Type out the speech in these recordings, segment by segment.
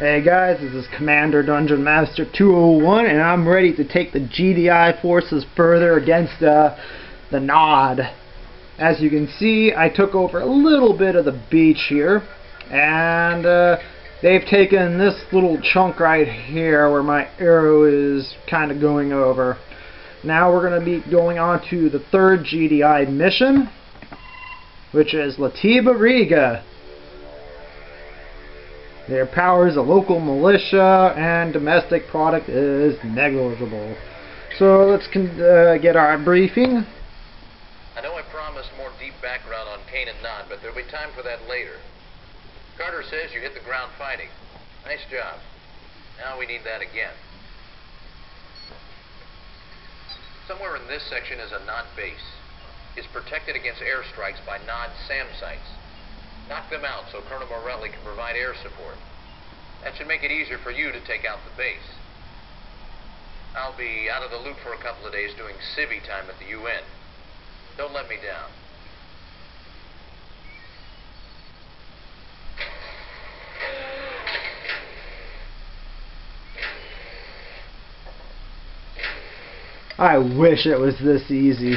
Hey guys, this is Commander Dungeon Master 201 and I'm ready to take the GDI forces further against uh, the Nod. As you can see, I took over a little bit of the beach here and uh, they've taken this little chunk right here where my arrow is kind of going over. Now we're going to be going on to the third GDI mission, which is Latvia Riga. Their power as a local militia and domestic product is negligible. So let's uh, get our briefing. I know I promised more deep background on Kane and Nod, but there'll be time for that later. Carter says you hit the ground fighting. Nice job. Now we need that again. Somewhere in this section is a Nod base. It's protected against airstrikes by Nod SAM sites. Knock them out so Colonel Morelli can provide air support. That should make it easier for you to take out the base. I'll be out of the loop for a couple of days doing civvy time at the UN. Don't let me down. I wish it was this easy.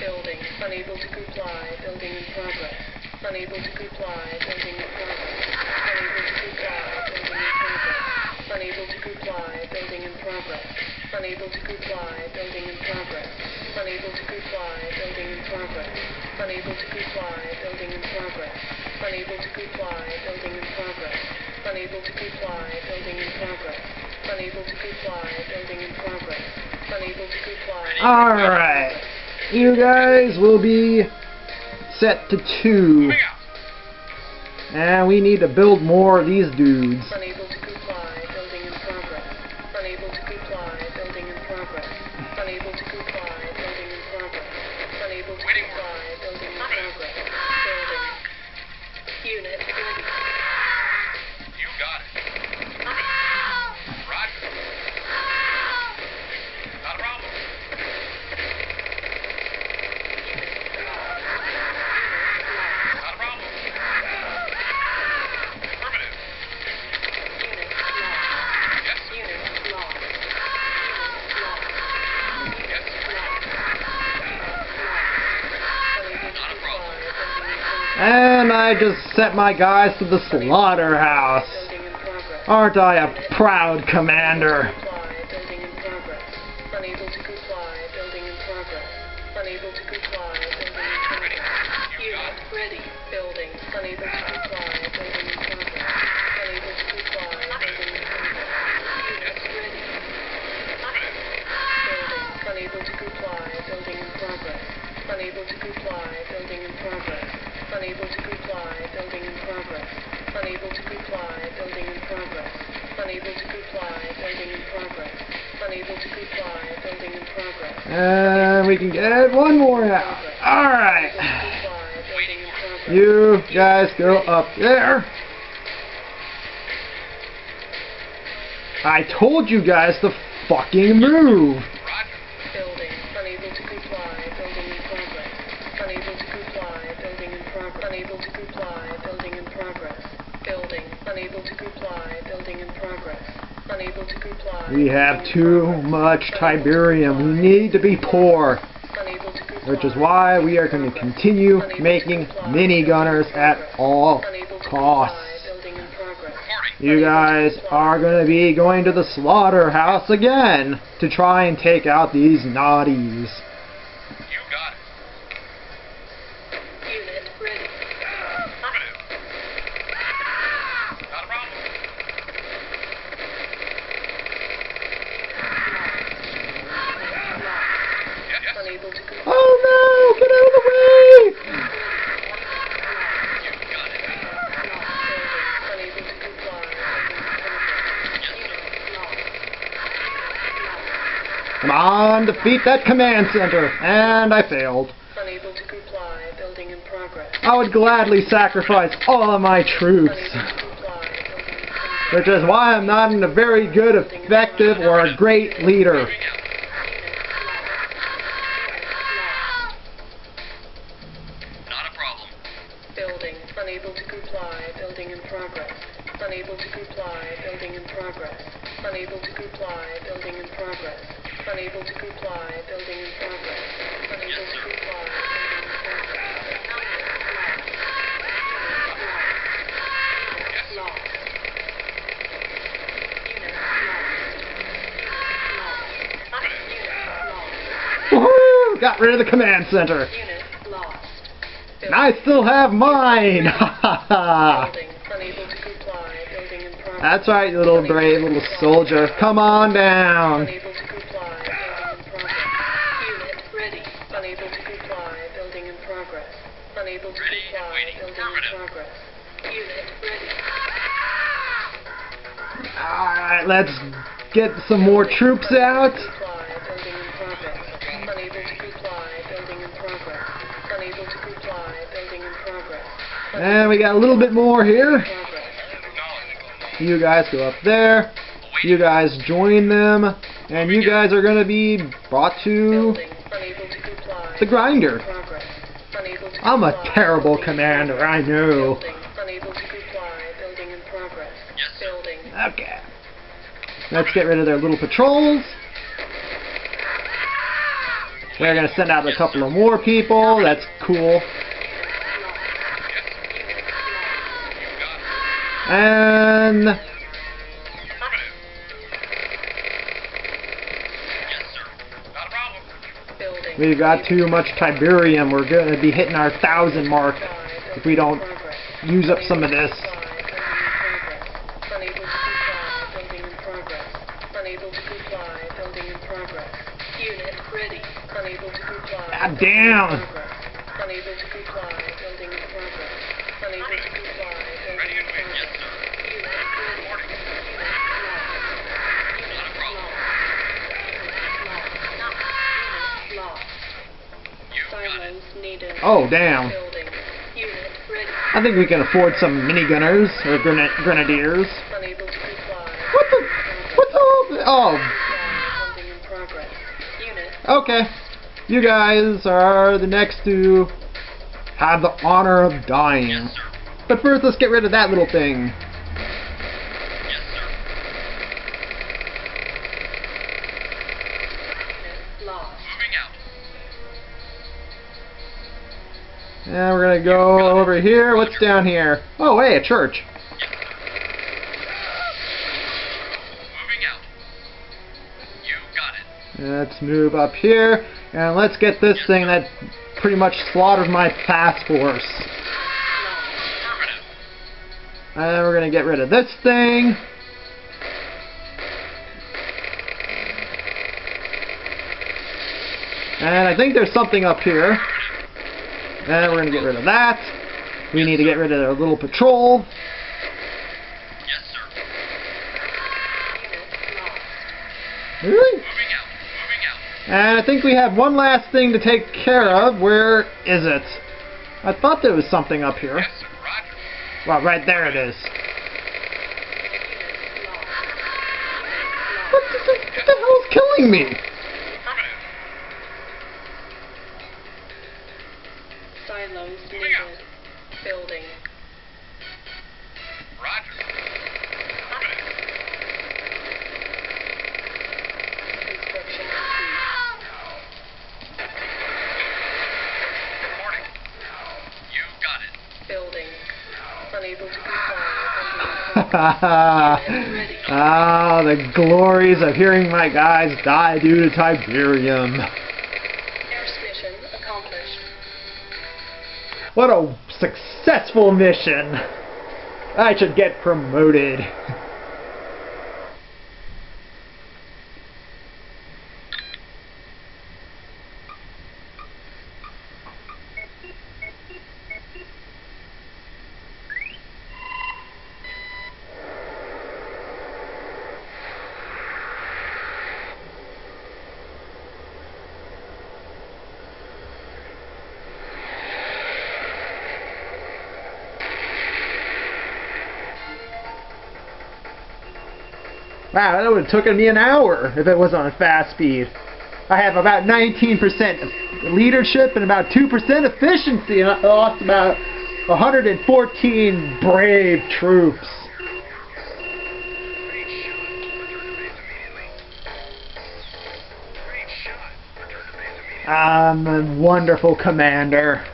building. Unable to comply, building in progress. Unable to comply, building in progress. Unable to comply, building in progress. Unable to comply, building in progress. Unable to comply, building in progress. Unable to comply, building in progress. Unable to comply, building in progress. Unable to comply, building in progress. Unable to comply, building in progress. Unable to comply, building in progress. Unable to comply. All right. You guys will be set to two. And we need to build more of these dudes. I just sent my guys to the slaughterhouse. Aren't I a proud commander? Unable to comply, building in progress. Unable to comply. Building in progress. Unable to comply. Building in progress. Unable to comply. Building in progress. Unable to comply. Building in progress. And we can get one more out. All right. You guys go up there. I told you guys to fucking move. Unable to comply, building in progress. Building. Unable to comply, building in progress. Unable to comply. We have too much Tiberium. We need to be poor. Unable to comply, Which is why we are going to continue making minigunners at all costs. comply, building in progress. You guys are going to be going to the slaughterhouse again to try and take out these naughties. You got it. Unit ready. Affirmative. Not a problem. Yes, yes. Unable to comply. Oh no! Get out of the way! And defeat that command center. And I failed. Unable to comply. Building in progress. I would gladly sacrifice all of my troops. Unable to comply. Building in progress. Which is why I'm not in a very good, effective, or a great leader. Not a problem. Building. Unable to comply. Building in progress. Unable to comply. Building in progress. Unable to comply. Building in progress. Unable to comply. Building in progress. Unable to comply. Got rid of the command center. And I still have mine! That's right, little brave little soldier. Come on down. Unable to comply. Building in progress. Unit ready. Unable to comply. Building in progress. Unable to Ready and comply. waiting. Building in progress. Unit ready. Alright, let's get some more troops out. Comply. Building in progress. Unable to comply. Building in progress. Unable to comply. Building in progress. And we got a little bit more here. You guys go up there. You guys join them. And you guys are going to be brought to Building. Unable to comply. the grinder. Progress. Unable to I'm a terrible commander, I know. Building. Unable to comply. Building in progress. Yes, sir. Building. Okay. Let's get rid of their little patrols. We're going to send out a couple of more people. That's cool. And we've got too much Tiberium. We're going to be hitting our thousand mark if we don't use up some of this. Unable to comply. Building in progress. Unable to comply. Building in progress. Unit ready. Unable to comply. God Building in damn. progress. Unable to comply. Building in progress. Unable to comply. Building Ready in and waiting. Yes, progress. sir. Unit ready. Reporting. Unit Not a problem. lost. Unit lost. You got it. Silos needed. Oh, damn. Building. Unit ready. I think we can afford some minigunners or grena- grenadiers. Unable to comply. What the? What the? Oh, Building in progress. Unit okay. You guys are the next to have the honor of dying. Yes. But first, let's get rid of that little thing. Yes, And we're gonna go over here. What's down here? Oh, hey, a church. Yes, sir. Moving out. You got it. Let's move up here and let's get this thing that pretty much slaughtered my task force. And we're gonna get rid of this thing. And I think there's something up here. And we're gonna get rid of that. We need to get rid of our little patrol. Yes, sir. Really? Moving out. Moving out. And I think we have one last thing to take care of. Where is it? I thought there was something up here. Yes, sir. Roger. Well, right there it is. What the, what the hell is killing me? Silos Moving needed. out. Building. Roger. Affirmative. Construction complete. Reporting. You got it. Building. Unable to comply. Building in progress. ah, the glories of hearing my guys die due to Tiberium. What a successful mission! I should get promoted. Wow, that would have taken me an hour if it was on fast speed. I have about 19% leadership and about 2% efficiency, and I lost about 114 brave troops. I'm a wonderful commander.